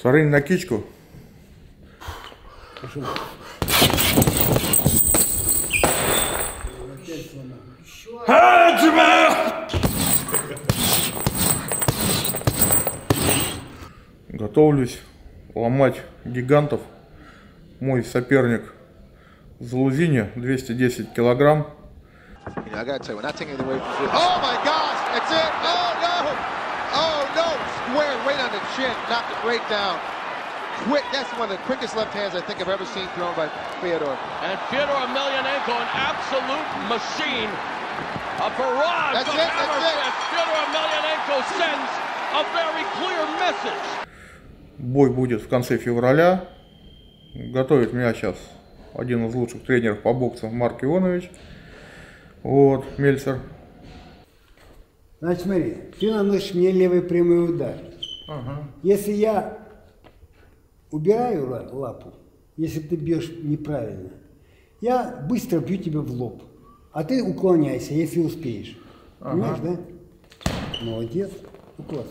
Смотри на кичку. Пошел. Готовлюсь ломать гигантов. Мой соперник Залузини 210 килограмм. You know, I gotta tell you, when I take it away from Phil. Oh my gosh, that's it. Oh no. Oh no. Square right on the chin. Knocked it right down. Quick. That's one of the quickest left hands I think I've ever seen thrown by Fyodor. And Fyodor Emelianenko, an absolute machine. A barrage That's of it, that's. Fyodor Emelianenko sends a very clear message. Бой будет в конце февраля. Готовит меня сейчас один из лучших тренеров по боксу Марк Иванович. Вот, Мельцер. Значит, смотри, ты наносишь мне левый прямой удар. Если я убираю ла- лапу, если ты бьешь неправильно, я быстро бью тебя в лоб. А ты уклоняйся, если успеешь. Понимаешь, да? Молодец. Уклон.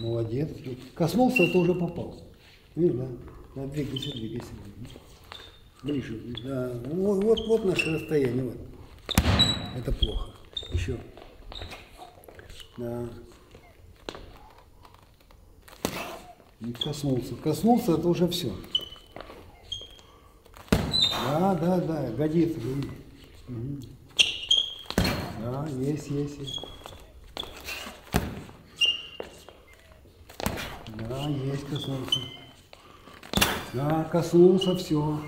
Молодец. Коснулся, а ты уже попал. Видишь, да? Да, двигайся, двигайся. Ближе. Да. Вот, вот, вот наше расстояние. Вот. Это плохо. Еще. Да. Не коснулся. Коснулся, это уже все. Да, да, да, годится. Мгм. Да, есть, есть, есть. Да, есть, коснулся. Да, коснулся, все.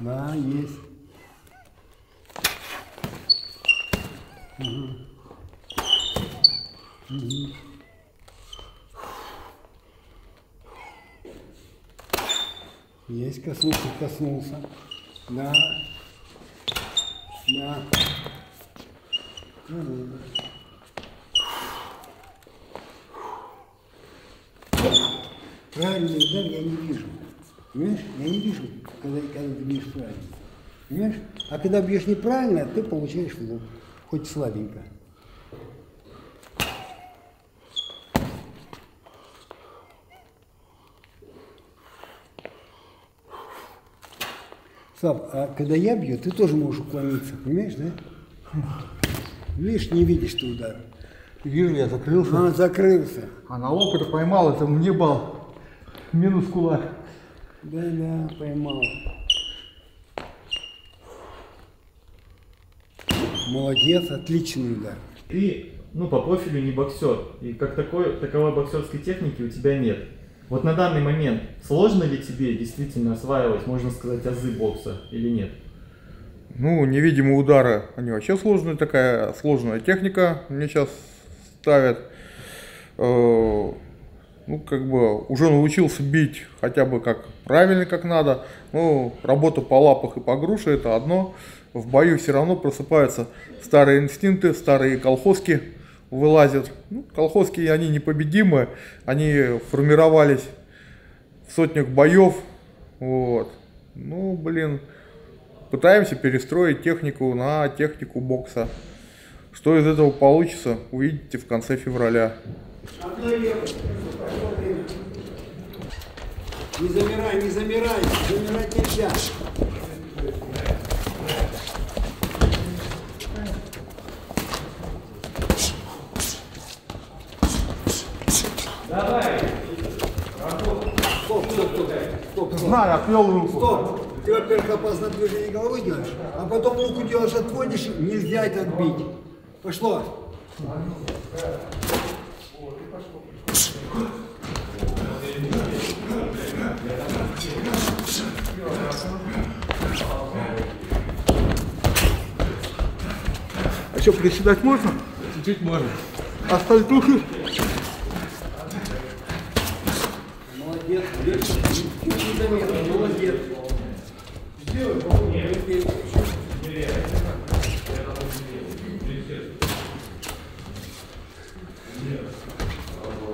Да, есть. Есть, коснулся, коснулся. Да. Да. Мгм. Правильный удар я не вижу. Понимаешь? Я не вижу, когда, когда ты бьешь правильно. Понимаешь? А когда бьешь неправильно, ты получаешь лоб. Хоть слабенько. Слав, а когда я бью, ты тоже можешь уклониться, понимаешь, да? Видишь, не видишь ты удара. Вижу, я закрылся. А, закрылся. А на лоб это поймал, это мне бал. Минус кулак. Да-да, поймал. Молодец, отличный удар. Ты, ну, по профилю не боксер, и как такой, таковой боксерской техники у тебя нет. Вот на данный момент сложно ли тебе действительно осваивать, можно сказать, азы бокса или нет? Ну, невидимые удары, они вообще сложная такая, сложная техника мне сейчас ставят. Э, Ну, как бы уже научился бить хотя бы как правильно, как надо. Ну, работа по лапах и по груше это одно. В бою все равно просыпаются старые инстинкты, старые колхозки вылазят. Ну, колхозки, они непобедимы, они формировались в сотнях боев. Вот. Ну, блин, пытаемся перестроить технику на технику бокса. Что из этого получится, увидите в конце февраля. Не замирай, не замирай, замирать нельзя. Стоп, стоп, стоп, стоп, стоп. Знаю, отвел руку. Стоп! Ты, во-первых, опасное движение головы делаешь, а потом руку делаешь, отводишь, нельзя это отбить. Пошло. А что, приседать можно? Чуть-чуть можно. А стальтухи? Легче, незаметно, молодец. Сделай, по-моему,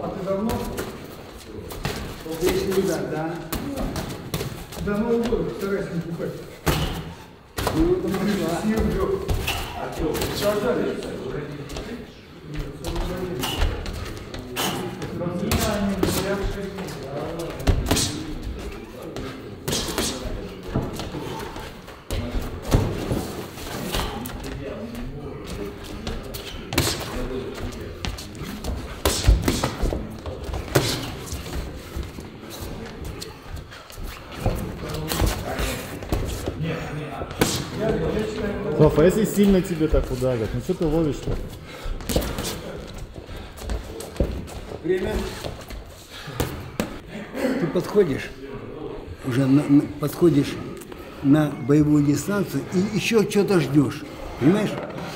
А ты давно? Если не так, да? До Нового ну года старайся не бухать. Ну, это можно. Сил лег. А что, шажали? Разминание, взявшие. Если сильно тебе так ударят, ну что ты ловишь-то? Время. Ты подходишь, уже на- на- подходишь на боевую дистанцию и еще что-то ждешь. Понимаешь?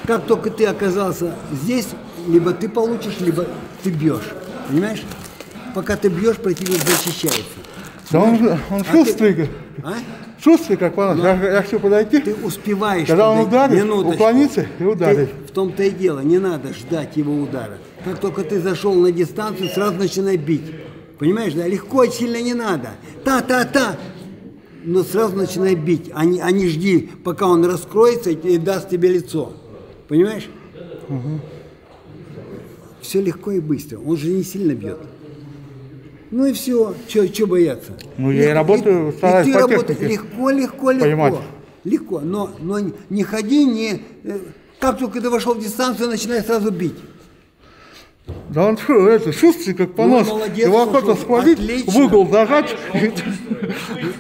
Как только ты оказался здесь, либо ты получишь, либо ты бьешь. Понимаешь? Пока ты бьешь, противник защищается. Да он, он А ты- шустрый, как- А? Шустрый, как понос. Я, я хочу подойти. Ты успеваешь. Когда он ударит, Минуточку. уклониться и ударить. Ты- в том-то и дело, не надо ждать его удара. Как только ты зашел на дистанцию, сразу начинай бить. Понимаешь, да? Легко и сильно не надо. Та-та-та. Но сразу начинай бить, а не, а не жди, пока он раскроется и, даст тебе лицо. Понимаешь? Все легко и быстро. Он же не сильно бьет. Ну и все. Че бояться? Ну, я и работаю, и стараюсь ты по работаешь легко, легко, легко. понимать. Легко, но, но не- не ходи, не... э, Как только ты вошел в дистанцию, начинай сразу бить. Да он что, это, шустрый, как понос. Ну, молодец, Его охота схватить, отлично. в угол зажать.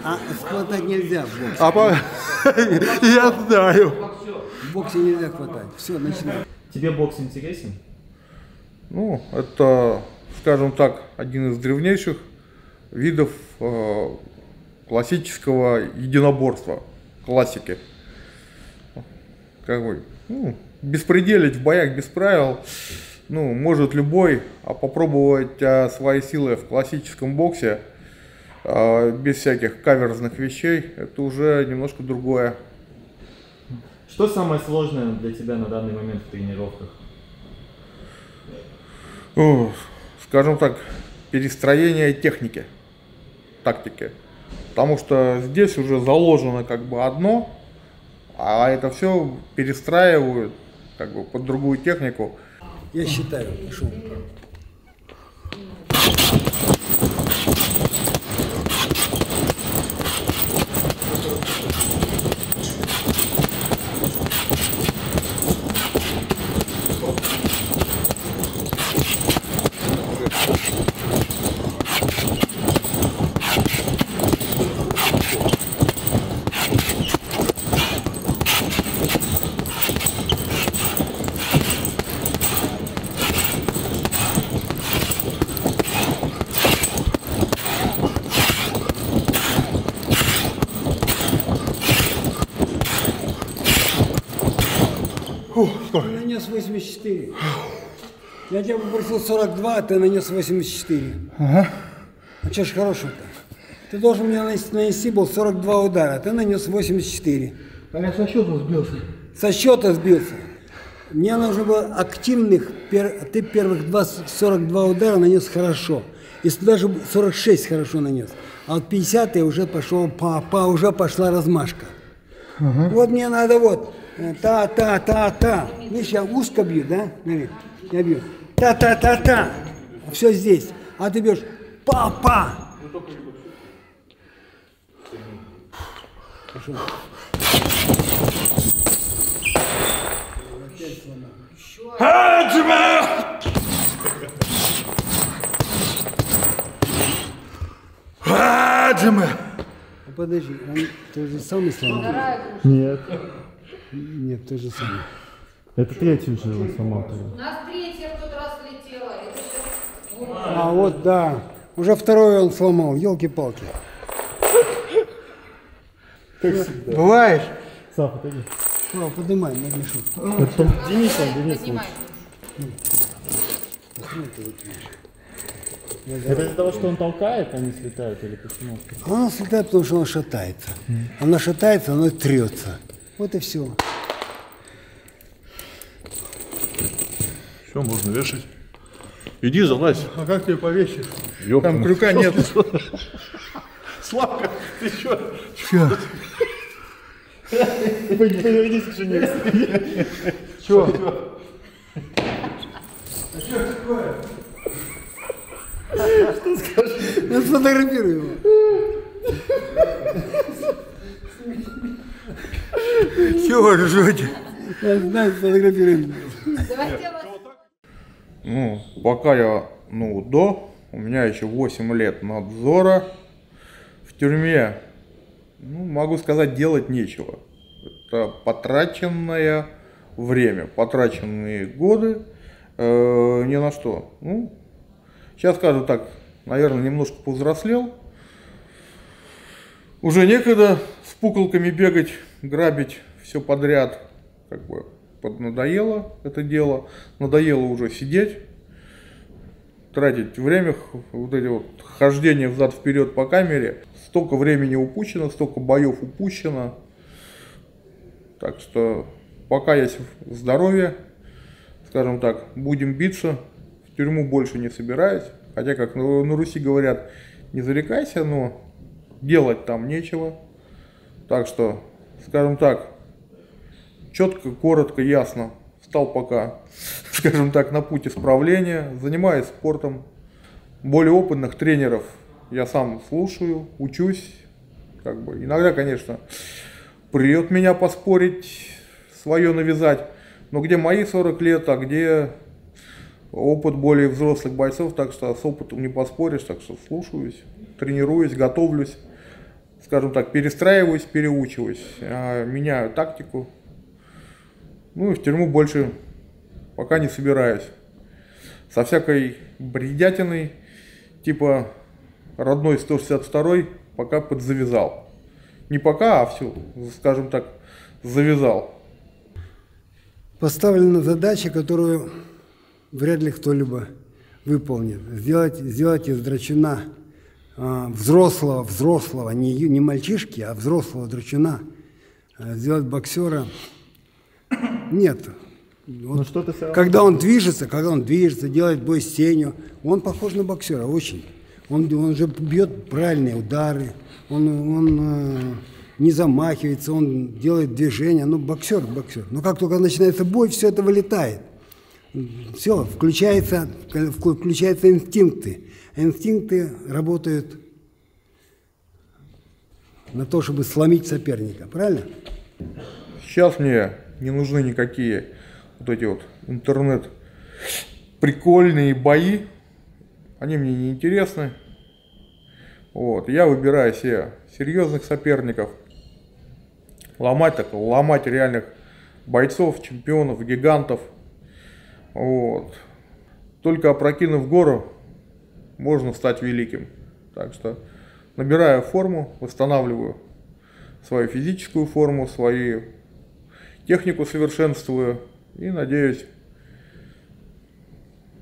А хватать нельзя в боксе. А по... Я знаю. В боксе нельзя хватать. Все, начинай. Тебе бокс интересен? Ну, это, скажем так, один из древнейших видов э, классического единоборства, классики. Как бы, ну, беспределить в боях без правил, ну, может любой, а попробовать э, свои силы в классическом боксе э, без всяких каверзных вещей, это уже немножко другое. Что самое сложное для тебя на данный момент в тренировках? Ну, скажем так, перестроение техники, тактики. Потому что здесь уже заложено как бы одно, а это все перестраивают как бы под другую технику. Я считаю. Пошел. Ты нанес 84. Я тебя попросил 42, а ты нанес 84. Ага. А что ж хорошего-то? Ты должен мне нанести, нанести был 42 удара, а ты нанес 84. А я со счета сбился. Со счета сбился. Мне нужно было активных, пер- ты первых два, 42 удара нанес хорошо. Если даже 46 хорошо нанес. А вот 50 уже пошел, па, па, уже пошла размашка. Вот мне надо вот, та-та-та-та. Видишь, я узко бью, да? Я бью. Та-та-та-та. Все здесь. А ты бьешь па-па. Пошел. Аджиме! А Подожди, он, ты же самый сломал? Нет. Нет, ты же самый. Это уже его сломал. У нас третья в тот раз летела. Это. А вот да, уже второй он сломал, елки-палки. Бываешь? Саф, отойди. О, поднимай, Магнишут. Денис, он, Денис. Поднимай. Это из-за того, что он толкает, они слетают или почему? Она слетает, потому что она шатается. Она шатается, она трется. Вот и все. Все, можно вешать. Иди, залазь. А как тебе повесишь? Ёпта, Там крюка нет. Славка, ты что? Че? Повернись к жене. Че? Я сфотографирую его. Чего вы ржете? Сфотографируем. Ну, пока я, ну, до, у меня еще 8 лет надзора в тюрьме, ну, могу сказать, делать нечего. Это потраченное время, потраченные годы э, ни на что. Ну, сейчас скажу так, наверное, немножко повзрослел. Уже некогда пуколками бегать, грабить все подряд. Как бы поднадоело это дело. Надоело уже сидеть, тратить время, вот эти вот хождения взад-вперед по камере. Столько времени упущено, столько боев упущено. Так что пока есть здоровье, скажем так, будем биться, в тюрьму больше не собираюсь. Хотя, как на, Руси говорят, не зарекайся, но делать там нечего. Так что, скажем так, четко, коротко, ясно стал пока, скажем так, на путь исправления, занимаюсь спортом. Более опытных тренеров я сам слушаю, учусь. Как бы. Иногда, конечно, придет меня поспорить, свое навязать. Но где мои 40 лет, а где опыт более взрослых бойцов, так что с опытом не поспоришь, так что слушаюсь, тренируюсь, готовлюсь, скажем так, перестраиваюсь, переучиваюсь, а, меняю тактику. Ну и в тюрьму больше пока не собираюсь. Со всякой бредятиной, типа родной 162 пока подзавязал. Не пока, а все, скажем так, завязал. Поставлена задача, которую вряд ли кто-либо выполнит. Сделать, сделать из драчуна а, взрослого, взрослого, не, не мальчишки, а взрослого драчуна. А, сделать боксера нет. Вот Ну что когда он движется, когда он движется, делает бой с тенью, он похож на боксера очень. Он, он же бьет правильные удары, он, он э, не замахивается, он делает движения. Ну, боксер, боксер. Но как только начинается бой, все это вылетает. Все, включается, включаются инстинкты. Инстинкты работают на то, чтобы сломить соперника. Правильно? Сейчас мне не нужны никакие вот эти вот интернет прикольные бои. Они мне не интересны. Вот. Я выбираю себе серьезных соперников. Ломать так, ломать реальных бойцов, чемпионов, гигантов. Вот. Только опрокинув гору, можно стать великим. Так что набираю форму, восстанавливаю свою физическую форму, свою технику совершенствую и надеюсь,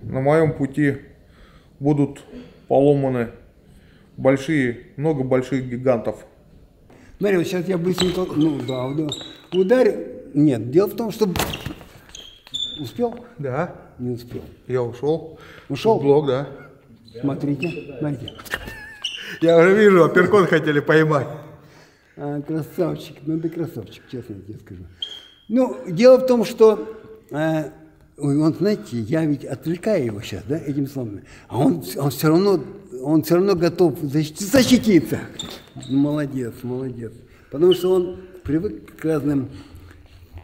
на моем пути будут поломаны большие, много больших гигантов. Смотри, вот сейчас я быстренько, ну да, да, ударю. Нет, дело в том, что... Успел? Да, Не успел. я ушел. Ушел? В блок, да. Смотрите, смотрите. Я уже вижу, апперкот хотели поймать. А, красавчик, ну ты красавчик, честно тебе скажу. Ну, дело в том, что, э, он, знаете, я ведь отвлекаю его сейчас, да, этими словами, а он, он все равно, он все равно готов защити- защититься. Ну, молодец, молодец. Потому что он привык к разным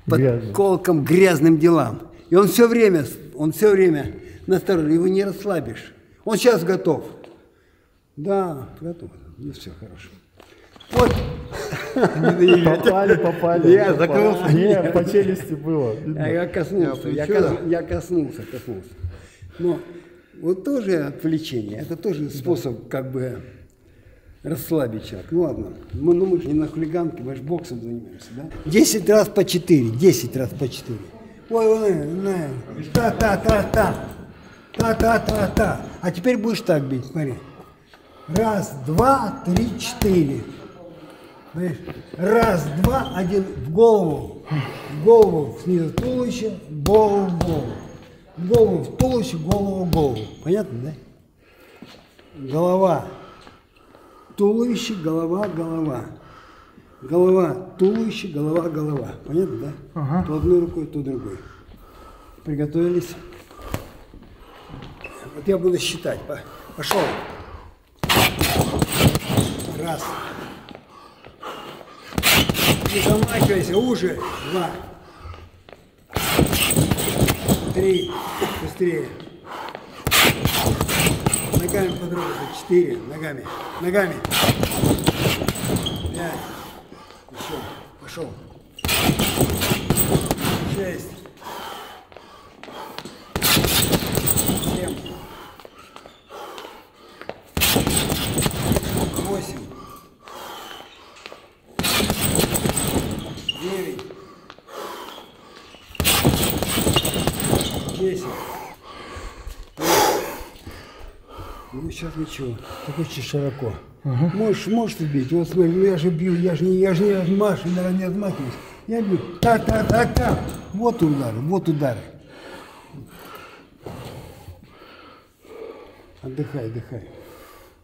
подколкам, грязным делам. И он все время, он все время насторожен, его не расслабишь. Он сейчас готов. Да, готов. Ну все, хорошо. Вот. Попали, попали. Я закрылся. Не, по челюсти было. Я, я коснулся, я коснулся, коснулся. Но вот тоже отвлечение, это тоже способ как бы расслабить человека. Ну ладно, мы, ну, мы же не на хулиганке, мы же боксом занимаемся, да? Десять раз по четыре, десять раз по четыре. Ой, ой, на, та-та-та-та, та-та-та-та. А теперь будешь так бить, смотри. Раз, два, три, четыре. Раз, два, один в голову. В голову снизу туловище, голову голову. В голову в туловище, голову голову. Понятно, да? Голова. Туловище, голова, голова. Голова, туловище, голова, голова. Понятно, да? То одной рукой, то другой. Приготовились. Вот я буду считать. По- Пошел. Раз. Не замахивайся, уже. Два. Три. Быстрее. Ногами подругу. Четыре. Ногами. Ногами. Пять. Еще. Пошел. Шесть. Семь. Восемь. Девять. Десять. Ну сейчас ничего. Так очень широко. Можешь, можешь ты бить. Вот смотри, ну я же бью, я же не, я же не размашу, наверное, не размахиваюсь. Я бью. Так. Вот удары, вот удары. Отдыхай, отдыхай.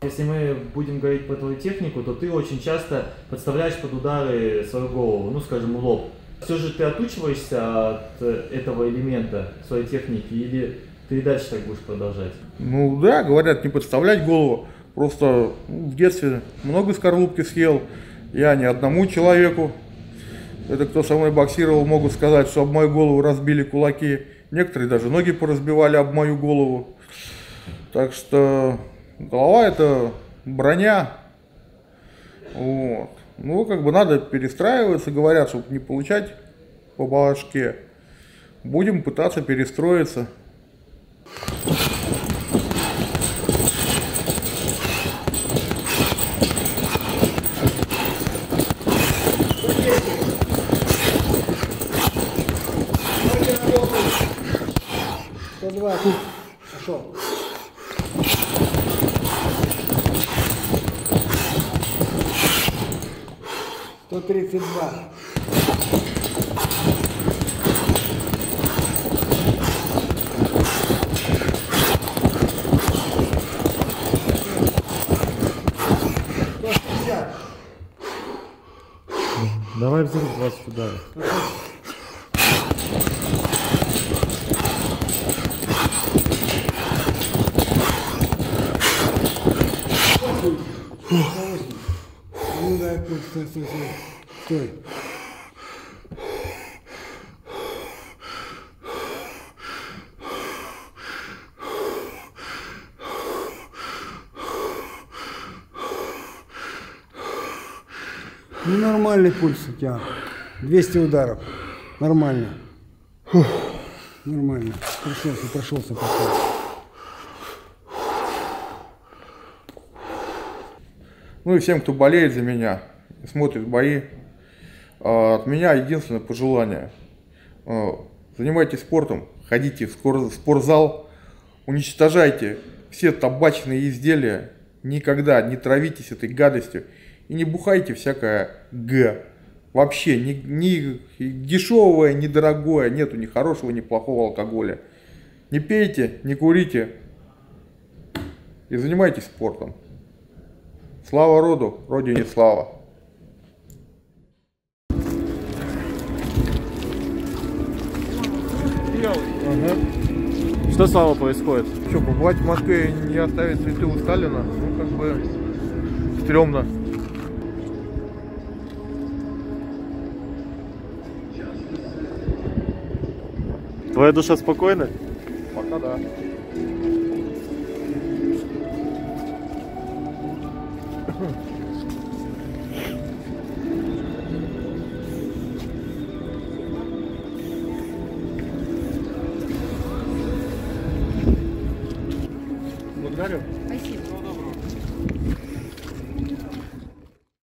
Если мы будем говорить про твою технику, то ты очень часто подставляешь под удары свою голову, ну скажем, лоб. Все же ты отучиваешься от этого элемента своей техники или ты и дальше так будешь продолжать? Ну да, говорят, не подставлять голову. Просто ну, в детстве много скорлупки съел. Я не одному человеку. Это кто со мной боксировал, могут сказать, что об мою голову разбили кулаки. Некоторые даже ноги поразбивали об мою голову. Так что голова это броня. Вот. Ну, как бы надо перестраиваться, говорят, чтобы не получать по башке. Будем пытаться перестроиться. Сто два. Пошел. Сто тридцать два. Сто шестьдесят. Давай взрыв 20 ударов. Ну да, стой, стой, стой, стой. Стой. Ну, нормальный пульс у тебя. 200 ударов. Нормально. Нормально. Прошелся, прошелся, прошелся. Ну и всем, кто болеет за меня, смотрит бои, а, от меня единственное пожелание. А, Занимайтесь спортом, ходите в спортзал, уничтожайте все табачные изделия, никогда не травитесь этой гадостью и не бухайте всякое Г. Вообще, ни, ни дешевое, ни дорогое, нету ни хорошего, ни плохого алкоголя. Не пейте, не курите и занимайтесь спортом. Слава роду, родине слава. Что слава происходит? Что, побывать в Москве и не оставить цветы у Сталина? Ну, как бы, стрёмно. Твоя душа спокойна? Пока да.